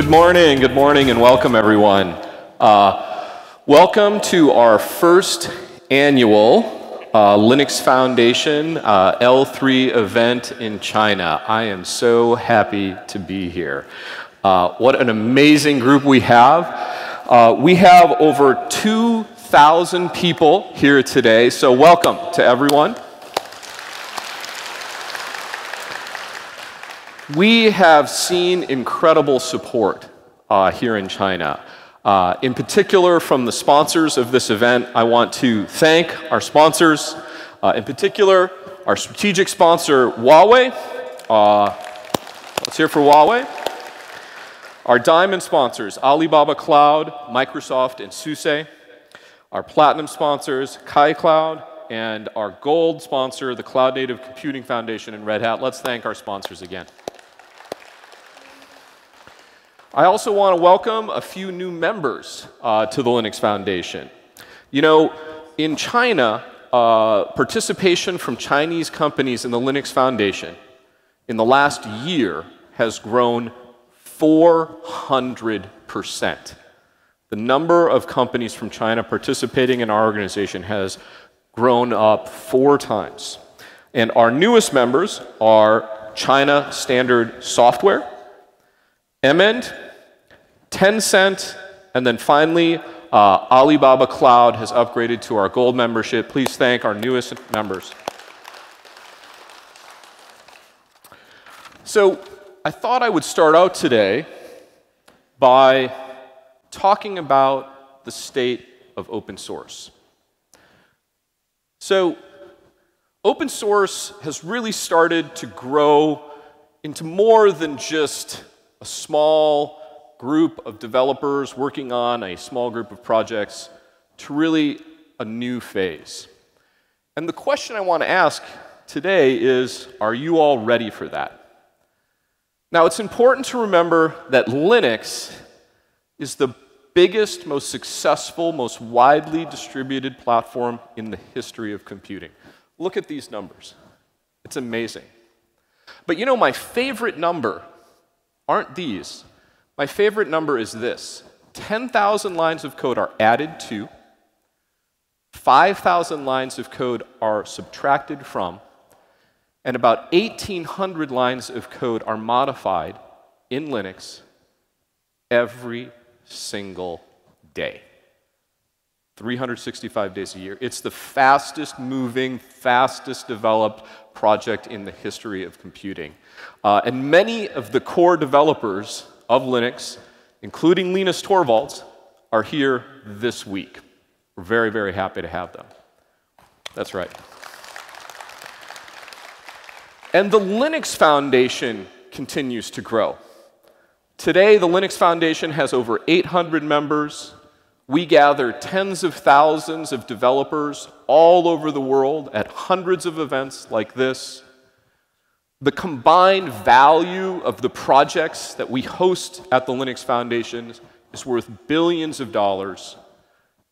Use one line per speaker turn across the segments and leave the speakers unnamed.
Good morning, good morning, and welcome everyone. Uh, welcome to our first annual uh, Linux Foundation uh, L3 event in China. I am so happy to be here. Uh, what an amazing group we have. Uh, we have over 2,000 people here today, so welcome to everyone. We have seen incredible support uh, here in China. Uh, in particular, from the sponsors of this event, I want to thank our sponsors. Uh, in particular, our strategic sponsor, Huawei. Uh, let's hear for Huawei. Our diamond sponsors, Alibaba Cloud, Microsoft, and SUSE. Our platinum sponsors, Kai Cloud, and our gold sponsor, the Cloud Native Computing Foundation and Red Hat. Let's thank our sponsors again. I also want to welcome a few new members uh, to the Linux Foundation. You know, in China, uh, participation from Chinese companies in the Linux Foundation in the last year has grown 400%. The number of companies from China participating in our organization has grown up four times. And our newest members are China Standard Software, Emend, Tencent, and then finally, uh, Alibaba Cloud has upgraded to our gold membership. Please thank our newest members. So I thought I would start out today by talking about the state of open source. So open source has really started to grow into more than just a small group of developers working on a small group of projects to really a new phase. And the question I want to ask today is, are you all ready for that? Now, it's important to remember that Linux is the biggest, most successful, most widely distributed platform in the history of computing. Look at these numbers. It's amazing. But you know, my favorite number aren't these. My favorite number is this 10,000 lines of code are added to, 5,000 lines of code are subtracted from, and about 1,800 lines of code are modified in Linux every single day. 365 days a year. It's the fastest moving, fastest developed project in the history of computing. Uh, and many of the core developers of Linux, including Linus Torvalds, are here this week. We're very, very happy to have them. That's right. And the Linux Foundation continues to grow. Today, the Linux Foundation has over 800 members. We gather tens of thousands of developers all over the world at hundreds of events like this. The combined value of the projects that we host at the Linux Foundation is worth billions of dollars.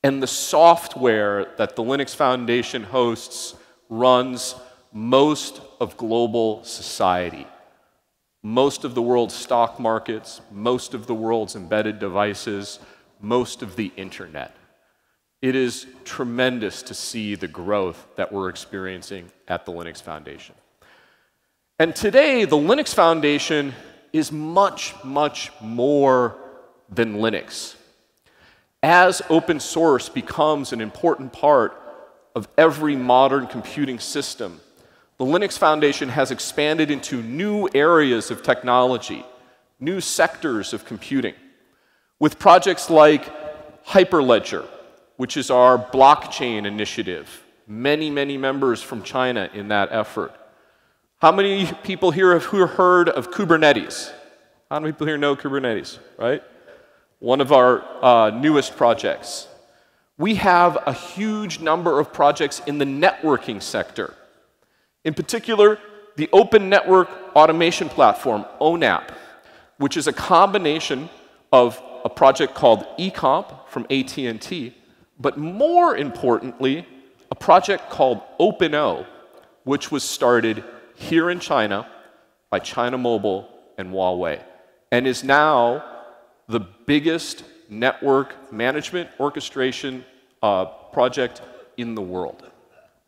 And the software that the Linux Foundation hosts runs most of global society most of the world's stock markets, most of the world's embedded devices, most of the internet. It is tremendous to see the growth that we're experiencing at the Linux Foundation. And today, the Linux Foundation is much, much more than Linux. As open source becomes an important part of every modern computing system, the Linux Foundation has expanded into new areas of technology, new sectors of computing, with projects like Hyperledger, which is our blockchain initiative. Many, many members from China in that effort. How many people here have heard of Kubernetes? How many people here know Kubernetes, right? One of our uh, newest projects. We have a huge number of projects in the networking sector. In particular, the Open Network Automation Platform, ONAP, which is a combination of a project called ECOMP from AT&T, but more importantly, a project called OpenO, which was started here in China by China Mobile and Huawei, and is now the biggest network management orchestration uh, project in the world.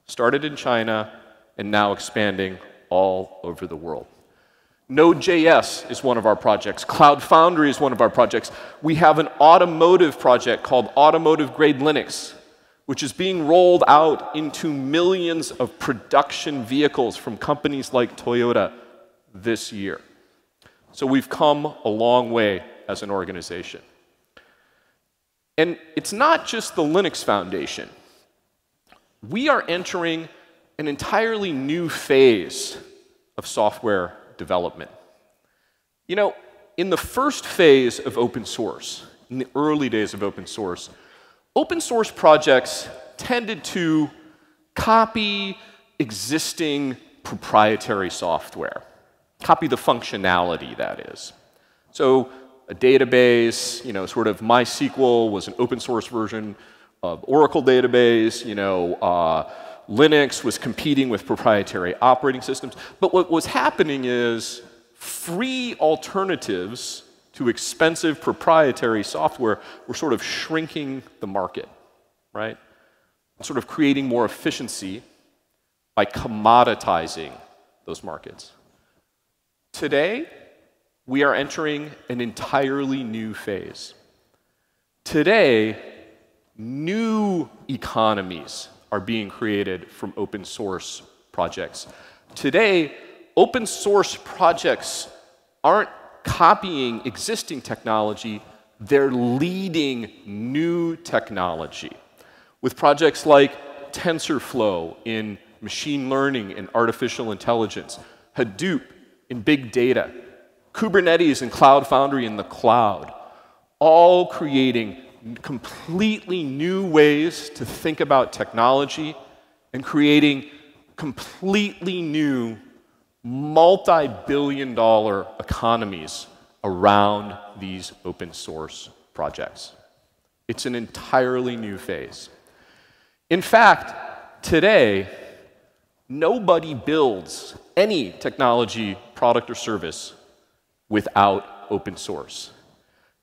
Started in China and now expanding all over the world. Node.js is one of our projects. Cloud Foundry is one of our projects. We have an automotive project called Automotive Grade Linux, which is being rolled out into millions of production vehicles from companies like Toyota this year. So we've come a long way as an organization. And it's not just the Linux Foundation. We are entering an entirely new phase of software development. You know, in the first phase of open source, in the early days of open source, open source projects tended to copy existing proprietary software, copy the functionality, that is. So a database, you know, sort of MySQL was an open source version of Oracle database, you know, uh, Linux was competing with proprietary operating systems. But what was happening is free alternatives to expensive proprietary software we're sort of shrinking the market, right? And sort of creating more efficiency by commoditizing those markets. Today, we are entering an entirely new phase. Today, new economies are being created from open source projects. Today, open source projects aren't copying existing technology, they're leading new technology. With projects like TensorFlow in machine learning and artificial intelligence, Hadoop in big data, Kubernetes and Cloud Foundry in the cloud, all creating completely new ways to think about technology and creating completely new multi billion dollar economies around these open source projects. It's an entirely new phase. In fact, today, nobody builds any technology, product, or service without open source.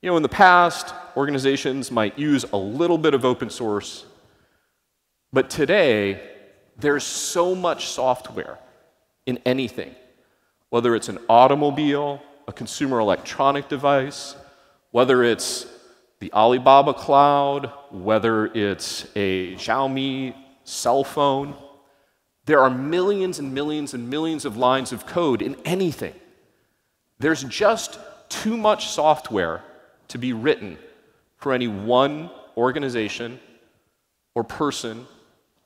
You know, in the past, organizations might use a little bit of open source, but today, there's so much software in anything, whether it's an automobile, a consumer electronic device, whether it's the Alibaba cloud, whether it's a Xiaomi cell phone. There are millions and millions and millions of lines of code in anything. There's just too much software to be written for any one organization or person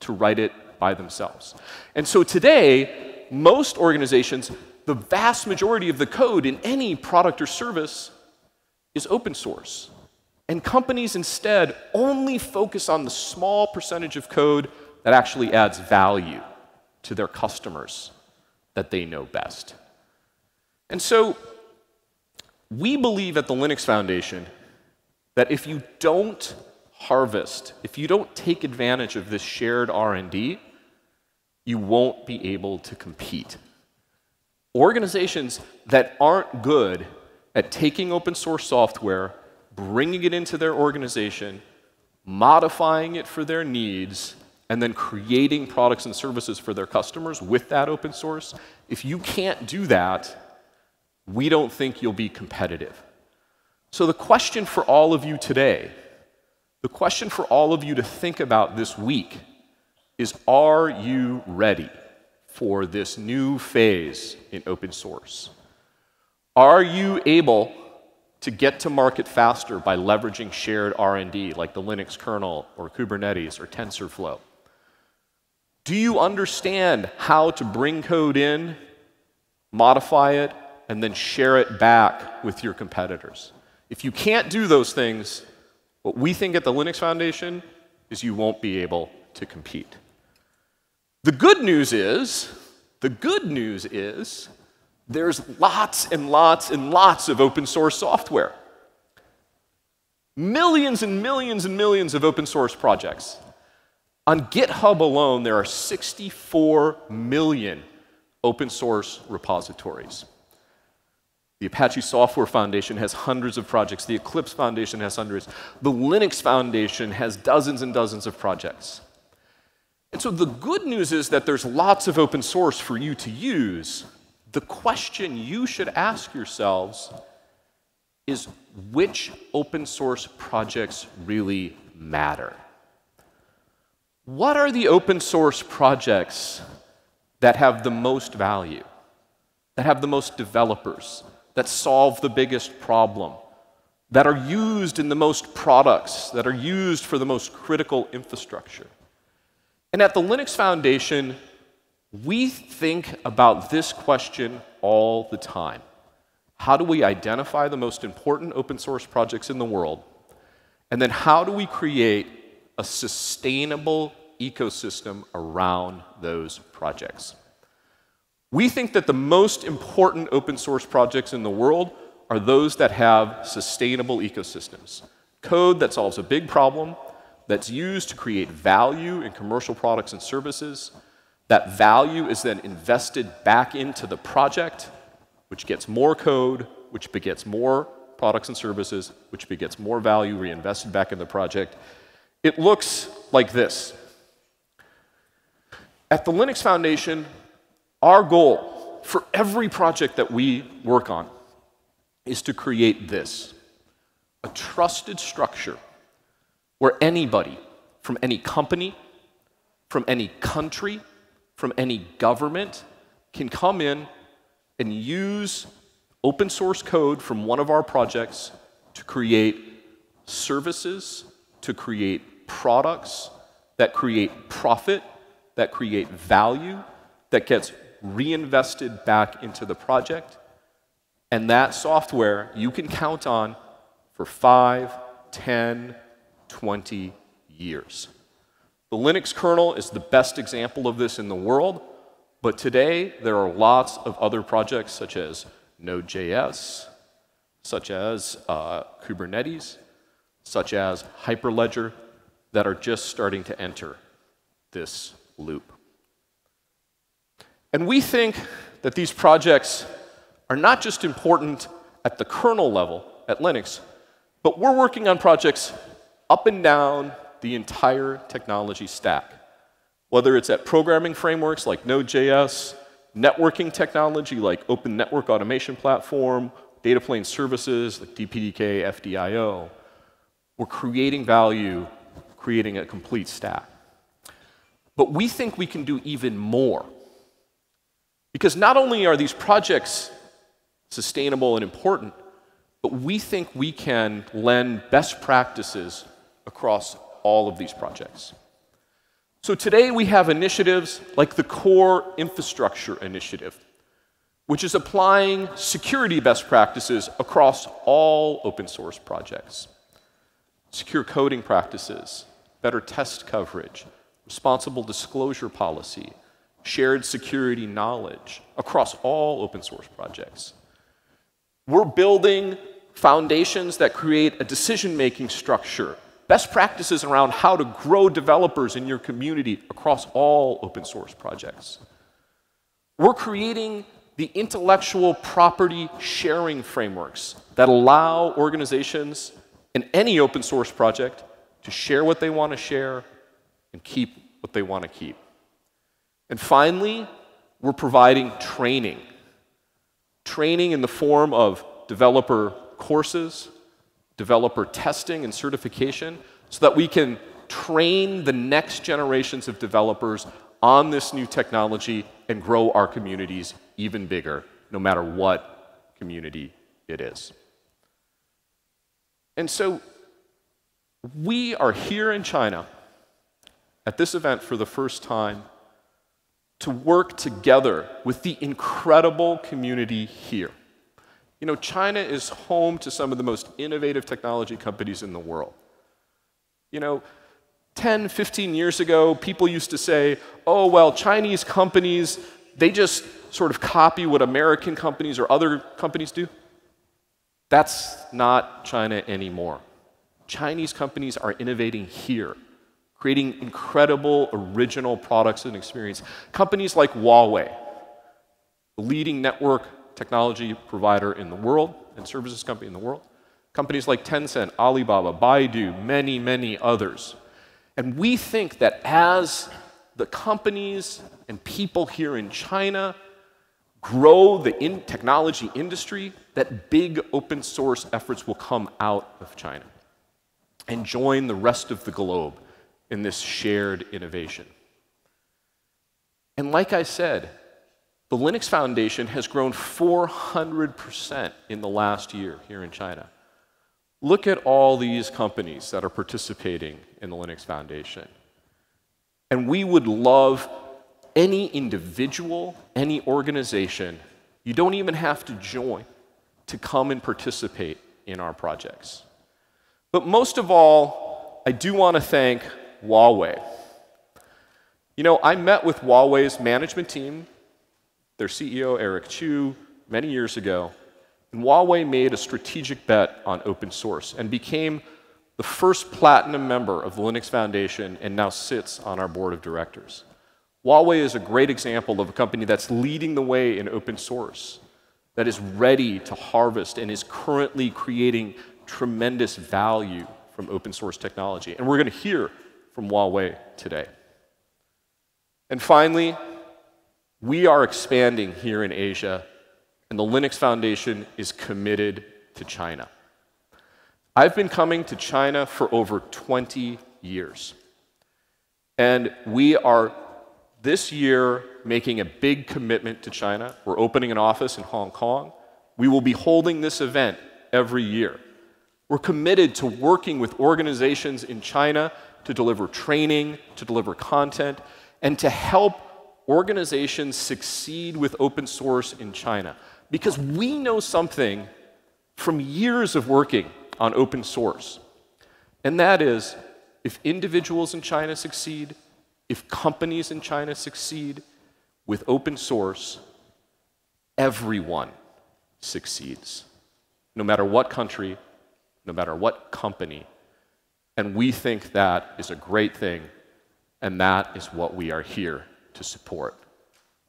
to write it by themselves. And so today, most organizations, the vast majority of the code in any product or service is open source. And companies instead only focus on the small percentage of code that actually adds value to their customers that they know best. And so we believe at the Linux Foundation that if you don't harvest, if you don't take advantage of this shared R&D, you won't be able to compete. Organizations that aren't good at taking open source software, bringing it into their organization, modifying it for their needs, and then creating products and services for their customers with that open source, if you can't do that, we don't think you'll be competitive. So, the question for all of you today, the question for all of you to think about this week is Are you ready for this new phase in open source? Are you able to get to market faster by leveraging shared R&D like the Linux kernel or Kubernetes or TensorFlow? Do you understand how to bring code in, modify it, and then share it back with your competitors. If you can't do those things, what we think at the Linux Foundation is you won't be able to compete. The good news is, the good news is, there's lots and lots and lots of open source software. Millions and millions and millions of open source projects. On GitHub alone, there are 64 million open source repositories. The Apache Software Foundation has hundreds of projects. The Eclipse Foundation has hundreds. The Linux Foundation has dozens and dozens of projects. And so the good news is that there's lots of open source for you to use. The question you should ask yourselves is which open source projects really matter? What are the open source projects that have the most value, that have the most developers, that solve the biggest problem, that are used in the most products, that are used for the most critical infrastructure? And at the Linux Foundation, we think about this question all the time. How do we identify the most important open source projects in the world? And then how do we create a sustainable ecosystem around those projects? We think that the most important open source projects in the world are those that have sustainable ecosystems. Code that solves a big problem, that's used to create value in commercial products and services. That value is then invested back into the project which gets more code, which begets more products and services, which begets more value reinvested back in the project. It looks like this. At the Linux Foundation, our goal for every project that we work on is to create this a trusted structure where anybody from any company, from any country, from any government can come in and use open source code from one of our projects to create services, to create products that create profit, that create value, that gets reinvested back into the project. And that software you can count on for 5, 10, 20 years. The Linux kernel is the best example of this in the world. But today, there are lots of other projects such as Node.js, such as uh, Kubernetes, such as Hyperledger, that are just starting to enter this loop. And we think that these projects are not just important at the kernel level at Linux, but we're working on projects up and down the entire technology stack whether it's at programming frameworks like Node.js, networking technology like Open Network Automation Platform, data plane services like DPDK, FD.io. We're creating value, creating a complete stack. But we think we can do even more. Because not only are these projects sustainable and important, but we think we can lend best practices across all of these projects. So today we have initiatives like the Core Infrastructure Initiative, which is applying security best practices across all open source projects. Secure coding practices, better test coverage, responsible disclosure policy, shared security knowledge across all open source projects. We're building foundations that create a decision making structure best practices around how to grow developers in your community across all open source projects. We're creating the intellectual property sharing frameworks that allow organizations in any open source project to share what they want to share and keep what they want to keep. And finally, we're providing training. Training in the form of developer courses, developer testing and certification so that we can train the next generations of developers on this new technology and grow our communities even bigger, no matter what community it is. And so we are here in China at this event for the first time to work together with the incredible community here. You know, China is home to some of the most innovative technology companies in the world. You know, 10, 15 years ago, people used to say, oh, well, Chinese companies, they just sort of copy what American companies or other companies do. That's not China anymore. Chinese companies are innovating here, creating incredible original products and experience. Companies like Huawei, leading network technology provider in the world and services company in the world. Companies like Tencent, Alibaba, Baidu, many, many others. And we think that as the companies and people here in China grow the in technology industry, that big open source efforts will come out of China and join the rest of the globe in this shared innovation. And like I said, the Linux Foundation has grown 400% in the last year here in China. Look at all these companies that are participating in the Linux Foundation. And we would love any individual, any organization, you don't even have to join to come and participate in our projects. But most of all, I do want to thank Huawei. You know, I met with Huawei's management team, their CEO, Eric Xu, many years ago, and Huawei made a strategic bet on open source and became the first platinum member of the Linux Foundation and now sits on our board of directors. Huawei is a great example of a company that's leading the way in open source, that is ready to harvest and is currently creating tremendous value from open source technology. And we're going to hear from Huawei today. And finally, we are expanding here in Asia, and the Linux Foundation is committed to China. I've been coming to China for over 20 years. And we are this year making a big commitment to China. We're opening an office in Hong Kong. We will be holding this event every year. We're committed to working with organizations in China to deliver training, to deliver content, and to help organizations succeed with open source in China. Because we know something from years of working on open source, and that is if individuals in China succeed, if companies in China succeed with open source, everyone succeeds, no matter what country, no matter what company. And we think that is a great thing, and that is what we are here to support.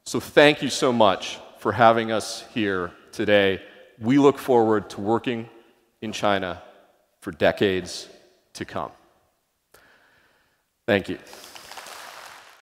So thank you so much for having us here today. We look forward to working in China for decades to come. Thank you.